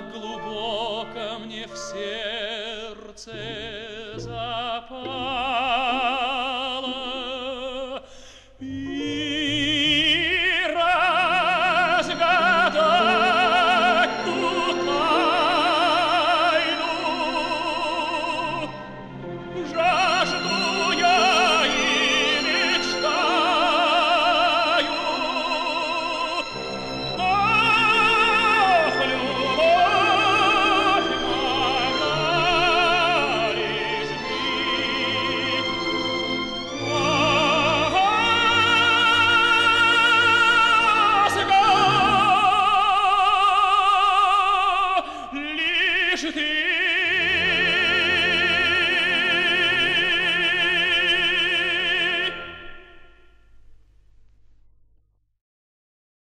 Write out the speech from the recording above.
глубоко мне в сердце запало. cresciti